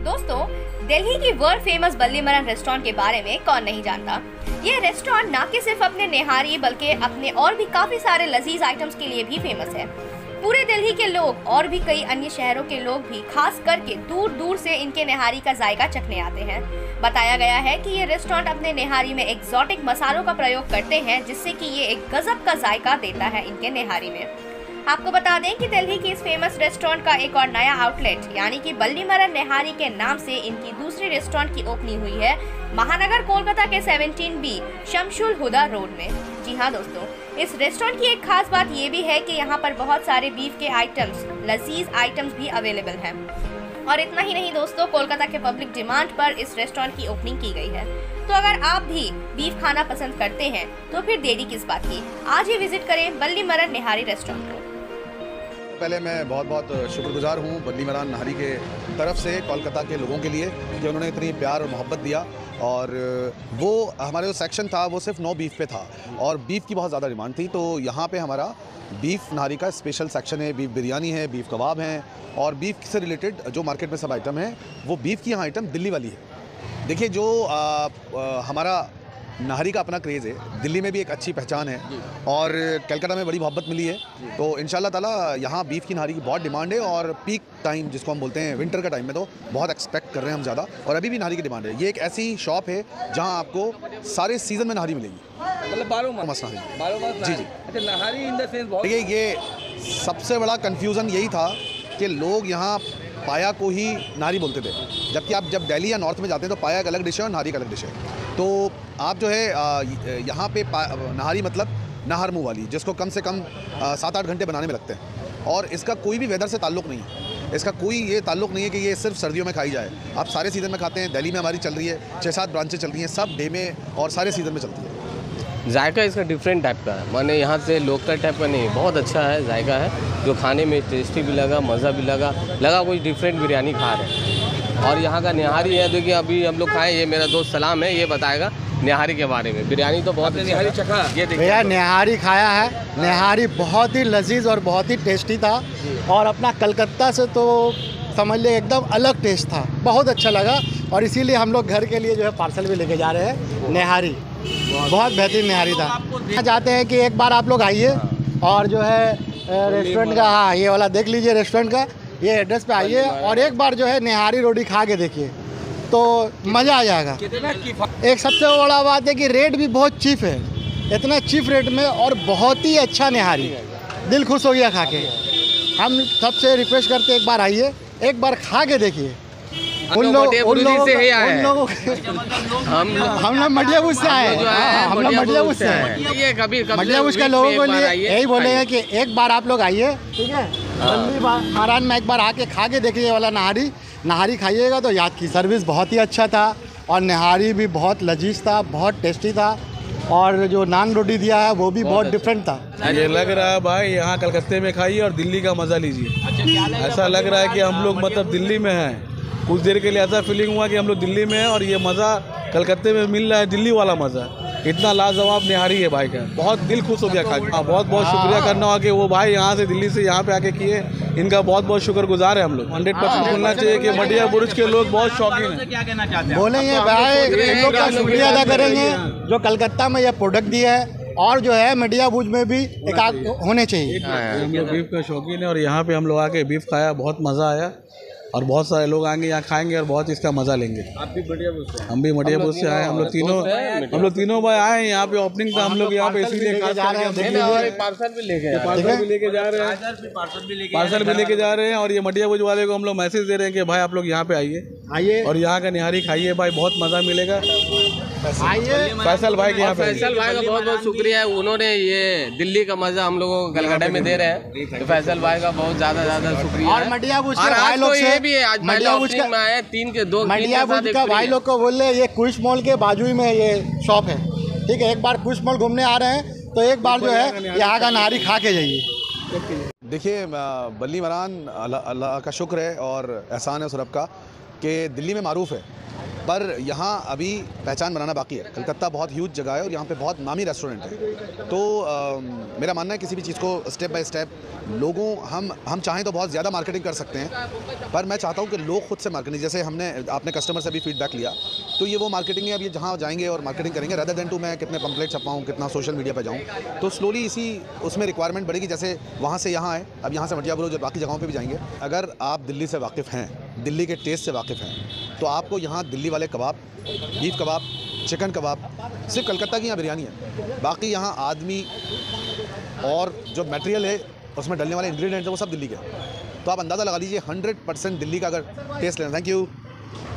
दोस्तों, दिल्ली की world famous बल्ली मरन रेस्टोरेंट के बारे में कौन नहीं जानता? ये रेस्टोरेंट न कि सिर्फ़ अपने निहारी, बल्कि अपने और भी काफ़ी सारे लजीज आइटम्स के लिए भी फ़ेमस है। पूरे दिल्ली के लोग, और भी कई अन्य शहरों के लोग भी, खास करके दूर दूर से इनके निहारी का जायका चखने आते हैं। बताया गया है कि ये रेस्टोरेंट अपने निहारी में एग्जॉटिक मसालों का प्रयोग करते हैं, जिससे कि ये एक गजब का जायका देता है इनके निहारी में। आपको बता दें कि दिल्ली की इस फ़ेमस रेस्टोरेंट का एक और नया आउटलेट यानी कि बल्ली मरन नेहारी के नाम से इनकी दूसरी रेस्टोरेंट की ओपनिंग हुई है, महानगर कोलकाता के 17 बी शमशुल हुदा रोड में। जी हाँ दोस्तों, इस रेस्टोरेंट की एक खास बात ये भी है कि यहाँ पर बहुत सारे बीफ के आइटम्स लजीज आइटम्स भी अवेलेबल हैं। और इतना ही नहीं दोस्तों, कोलकाता के पब्लिक डिमांड पर इस रेस्टोरेंट की ओपनिंग की गई है। तो अगर आप भी बीफ खाना पसंद करते हैं तो फिर देरी किस बात की? आज ही विज़िट करें बल्ली मरन निहारी रेस्टोरेंट को। पहले मैं बहुत बहुत शुक्रगुजार हूँ बदली मरान नहरी के तरफ़ से कोलकाता के लोगों के लिए कि उन्होंने इतनी प्यार और मोहब्बत दिया। और वो हमारे जो सेक्शन था वो सिर्फ़ नो बीफ पे था और बीफ की बहुत ज़्यादा डिमांड थी। तो यहाँ पे हमारा बीफ नारी का स्पेशल सेक्शन है। बीफ बिरयानी है बीफ कबाब हैं और बीफ से रिलेटेड जो मार्केट में सब आइटम हैं वो बीफ की यहाँ आइटम दिल्ली वाली है। देखिए जो आ, आ, हमारा नाहरी का अपना क्रेज़ है। दिल्ली में भी एक अच्छी पहचान है और कलकत्ता में बड़ी मोहब्बत मिली है। तो इन ताला यहाँ बीफ की नाहरी की बहुत डिमांड है और पीक टाइम जिसको हम बोलते हैं विंटर का टाइम में तो बहुत एक्सपेक्ट कर रहे हैं हम ज़्यादा और अभी भी नाहरी की डिमांड है। ये एक ऐसी शॉप है जहाँ आपको सारे सीज़न में नाहरी मिलेगी। मतलब बारह मास नाहरी। जी जी। अच्छा नाहरी इन द सेंस देखिए ये सबसे बड़ा कन्फ्यूज़न यही था कि लोग यहाँ पाया को ही नारी बोलते थे। जबकि आप जब दिल्ली या नॉर्थ में जाते हैं तो पाया एक अलग डिश है और नारी का अलग डिश है। तो आप जो है यहाँ पे नहारी मतलब नहर मुँह वाली, जिसको कम से कम सात आठ घंटे बनाने में लगते हैं। और इसका कोई भी वेदर से ताल्लुक़ नहीं है। इसका कोई ये ताल्लुक़ नहीं है कि ये सिर्फ़ सर्दियों में खाई जाए। आप सारे सीज़न में खाते हैं, दिल्ली में हमारी चल रही है छः सात ब्रांचें चल रही हैं, सब डे में और सारे सीज़न में चलती है। जायका इसका डिफरेंट टाइप का है। मैंने यहाँ से लोकल टाइप का नहीं बहुत अच्छा है जायका है जो खाने में टेस्टी भी लगा मज़ा भी लगा लगा कोई डिफरेंट बिरयानी खा रहे हैं। और यहाँ का निहारी है देखिए अभी हम लोग खाएँ ये मेरा दोस्त सलाम है ये बताएगा निहारी के बारे में। बिरयानी तो बहुत निहारी चखा? ये भैया निहारी खाया है। निहारी बहुत ही लजीज और बहुत ही टेस्टी था। और अपना कलकत्ता से तो समझ लिया एकदम अलग टेस्ट था। बहुत अच्छा लगा और इसीलिए हम लोग घर के लिए जो है पार्सल भी लेके जा रहे हैं निहारी। बहुत बेहतरीन निहारी था। चाहते हैं कि एक बार आप लोग आइए और जो है रेस्टोरेंट का हाँ ये वाला देख लीजिए रेस्टोरेंट का। ये एड्रेस पे आइए और एक बार जो है निहारी रोटी खा के देखिए। तो मज़ा आ जाएगा। एक सबसे बड़ा बात है कि रेट भी बहुत चीप है। इतना चीप रेट में और बहुत ही अच्छा निहारी। दिल खुश हो गया खा के हम सबसे रिक्वेस्ट करते एक बार आइए, एक बार खा के देखिए। उन लोग उन लोगों उन लोगों हम हम लोग मटिया बुझ से आए। हम लोग मटिया बुझ से आए। मटिया बुझ के लोगों को लिए यही बोलेंगे कि एक बार आप लोग आइए ठीक है? महाराज में एक बार आके खा के देखिए वाला नहारी। नहारी खाइएगा तो याद की सर्विस बहुत ही अच्छा था और नहारी भी बहुत लजीज था बहुत टेस्टी था और जो नान रोटी दिया है वो भी बहुत डिफरेंट था। ये लग रहा है भाई यहाँ कलकत्ते में खाइए और दिल्ली का मज़ा लीजिए। अच्छा, ऐसा लग रहा है कि हम लोग मतलब दिल्ली में हैं। कुछ देर के लिए ऐसा फीलिंग हुआ कि हम लोग दिल्ली में हैं और ये मज़ा कलकत्ते में मिल रहा है दिल्ली वाला मज़ा। इतना लाजवाब निहारी है भाई का। बहुत दिल खुश हो गया खा हाँ बहुत बहुत शुक्रिया करना होगा कि वो भाई यहाँ से दिल्ली से यहाँ पे आके किए। इनका बहुत बहुत शुक्र गुजार है हम लोग। हंड्रेड परसेंट बोलना चाहिए कि मटिया बुरुज के लोग बहुत शौकीन है। बोलेंगे भाई इन लोग का शुक्रिया अदा करेंगे। जो कलकत्ता में यह प्रोडक्ट दिया है और जो है मीडिया बुज में भी एक होने चाहिए। हम लोग बीफ का शौकीन है और यहाँ पे हम लोग आके बीफ खाया बहुत मज़ा आया। और बहुत सारे लोग आएँगे यहाँ खाएँगे और बहुत इसका मज़ा लेंगे। आप भी बढ़िया से हम भी बढ़िया बुश से आए हम लोग तीनों हम लोग तीनों भाई आए यहाँ पे ओपनिंग था हम लोग यहाँ पे इसीलिए पार्सल भी लेके पार्सल भी लेके जा रहे हैं। पार्सल भी लेके जा रहे हैं। और ये मटिया बुज वाले को हम लोग मैसेज दे रहे हैं कि भाई आप लोग यहाँ पे आइए। आइए। और यहाँ का निहारी खाइए भाई बहुत मज़ा मिलेगा। फैसल भाई के यहाँ पे फैसल भाई का बहुत बहुत शुक्रिया उन्होंने ये दिल्ली का मज़ा हम लोगों को कलकत्ता में दे रहे हैं। तो फैसल भाई का बहुत ज़्यादा ज़्यादा शुक्रिया और मटिया बुज के भाई लोग से भी है आज मंडिया बुज का आए तीन के दो मंडिया बुज का भाई लोग को बोल रहे ये कुश मॉल के बाजू ही में ये शॉप है। ठीक है एक बार कुश मॉल घूमने आ रहे हैं तो एक बार जो है यहाँ का नारी खा के जाइए। देखिए बल्ली मरान अल्लाह का शुक्र है और एहसान है उस रब का कि दिल्ली में मरूफ़ है। पर यहाँ अभी पहचान बनाना बाकी है। कलकत्ता बहुत ह्यूज जगह है और यहाँ पे बहुत नामी रेस्टोरेंट है। तो अ, मेरा मानना है किसी भी चीज़ को स्टेप बाय स्टेप लोगों हम हम चाहें तो बहुत ज़्यादा मार्केटिंग कर सकते हैं पर मैं चाहता हूँ कि लोग खुद से मार्केटिंग जैसे हमने आपने कस्टमर से अभी फीडबैक लिया तो ये वो मार्केटिंग है अब ये जहाँ जाएँगे और मार्केटिंग करेंगे रदर देन टू मैं कितने पम्पलेट छपाऊँ कितना सोशल मीडिया पर जाऊँ तो स्लोली इसी उसमें रिक्वायरमेंट बढ़ेगी जैसे वहाँ से यहाँ आए अब यहाँ से मटिया बुरो जो बाकी जगहों पर भी जाएँगे। अगर आप दिल्ली से वाकिफ़ हैं दिल्ली के टेस्ट से वाकिफ़ हैं। तो आपको यहाँ दिल्ली वाले कबाब, बीफ कबाब, चिकन कबाब, सिर्फ़ कलकत्ता की यहाँ बिरयानी है। बाकी यहाँ आदमी और जो मटेरियल है, उसमें डलने वाले इंग्रेडिएंट्स हैं, वो सब दिल्ली के तो आप अंदाज़ा लगा लीजिए हंड्रेड परसेंट दिल्ली का अगर टेस्ट लेना थैंक यू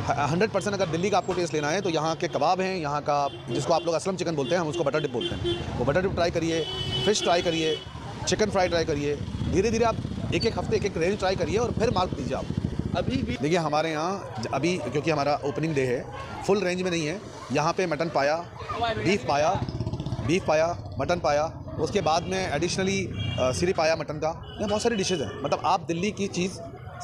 हंड्रेड परसेंट अगर दिल्ली का आपको टेस्ट लेना है तो यहाँ के कबाब हैं, यहाँ का जिसको आप लोग असलम चिकन बोलते हैं, हम उसको बटर डिप बोलते हैं। वो बटर डिप ट्राई करिए फ़िश ट्राई करिए चिकन फ्राई ट्राई करिए। धीरे धीरे आप एक एक हफ़्ते एक एक रेंज ट्राई करिए और फिर मार्क दीजिए आप। अभी भी देखिए हमारे यहाँ अभी क्योंकि हमारा ओपनिंग डे है फुल रेंज में नहीं है। यहाँ पे मटन पाया बीफ पाया बीफ पाया मटन पाया उसके बाद में एडिशनली सिरी पाया मटन का। यहाँ बहुत सारी डिशेज़ हैं। मतलब आप दिल्ली की चीज़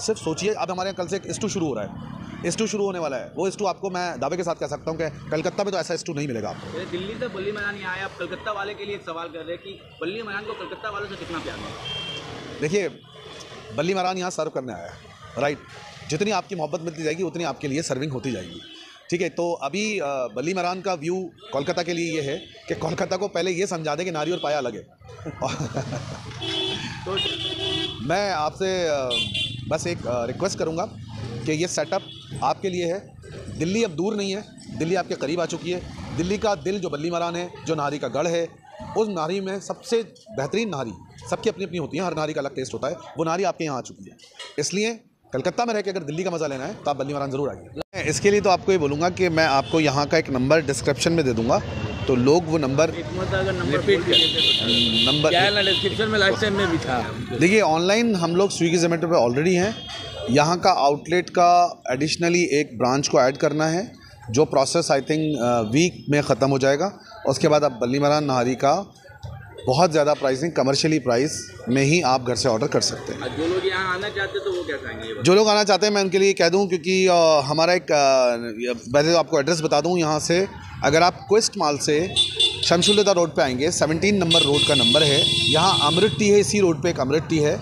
सिर्फ़ सोचिए अब हमारे यहाँ कल से एक स्टू शुरू हो रहा है। स्टू शुरू होने वाला है। वो स्टू आपको मैं दावे के साथ कह सकता हूँ कि कलकत्ता में तो ऐसा स्टू नहीं मिलेगा आपको। दिल्ली से बल्ली मनान यहाँ आए आप कलकत्ता वाले के लिए एक सवाल कर रहे हैं कि बल्ली मनान को कलकत्ता वालों से कितना प्यार देखिए बल्ली महारान यहाँ सर्व करने आया है। राइट जितनी आपकी मोहब्बत मिलती जाएगी उतनी आपके लिए सर्विंग होती जाएगी। ठीक है? तो अभी बल्ली महारान का व्यू कोलकाता के लिए ये है कि कोलकाता को पहले ये समझा दें कि नारी और पाया अलग है। तो मैं आपसे बस एक रिक्वेस्ट करूँगा कि ये सेटअप आपके लिए है। दिल्ली अब दूर नहीं है। दिल्ली आपके करीब आ चुकी है। दिल्ली का दिल जो बल्ली मरान है जो नारी का गढ़ है उस नारी में सबसे बेहतरीन नारी सबकी अपनी अपनी होती है हर नारी का अलग टेस्ट होता है। वो नारी आपके यहाँ आ चुकी है। इसलिए कलकत्ता में रह के अगर दिल्ली का मज़ा लेना है तो आप बल्ली मरान ज़रूर आइए। मैं इसके लिए तो आपको ये बोलूँगा कि मैं आपको यहाँ का एक नंबर डिस्क्रिप्शन में दे दूँगा। तो लोग वो नंबर नंबर डिस्क्रिप्शन में लास्ट टाइम में भी था। देखिए ऑनलाइन हम लोग स्विगी जोमेटो पे ऑलरेडी हैं। यहाँ का आउटलेट का एडिशनली एक ब्रांच को ऐड करना है। जो प्रोसेस आई थिंक वीक में ख़त्म हो जाएगा। उसके बाद आप बल्ली मरान नहारी का बहुत ज़्यादा प्राइसिंग कमर्शियली प्राइस में ही आप घर से ऑर्डर कर सकते हैं। जो लोग यहाँ आना चाहते हैं तो वो क्या कहेंगे जो लोग आना चाहते हैं मैं उनके लिए कह दूँ क्योंकि हमारा एक पहले तो आपको एड्रेस बता दूँ यहाँ से अगर आप क्विस्ट माल से शमशुल्लता रोड पे आएँगे 17 नंबर रोड का नंबर है यहाँ अमृत टी है इसी रोड पे एक अमृत टी है।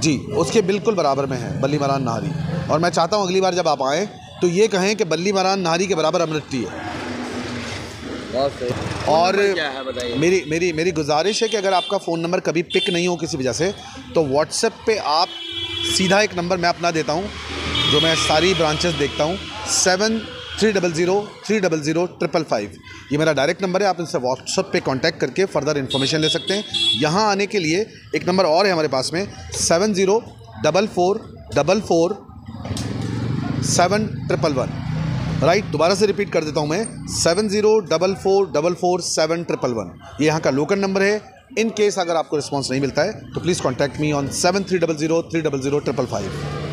जी उसके बिल्कुल बराबर में है बल्ली मरान नहारी। और मैं चाहता हूँ अगली बार जब आप आएँ तो ये कहें कि बल्ली मरान नहारी के बराबर अमृत टी है। बहुत सही। और मेरी मेरी मेरी गुजारिश है कि अगर आपका फ़ोन नंबर कभी पिक नहीं हो किसी वजह से तो व्हाट्सएप पे आप सीधा एक नंबर मैं अपना देता हूँ जो मैं सारी ब्रांचेस देखता हूँ seven three double zero three double zero triple five ये मेरा डायरेक्ट नंबर है आप इनसे व्हाट्सएप पे कांटेक्ट करके फर्दर इन्फॉर्मेशन ले सकते हैं। यहाँ आने के लिए एक नंबर और है हमारे पास में seven zero double four double four seven triple one right दोबारा से रिपीट कर देता हूँ मैं seven zero double four double four seven triple one ये यहाँ का लोकल नंबर है इन केस अगर आपको रिस्पांस नहीं मिलता है तो please contact me on seven three double zero three double zero triple five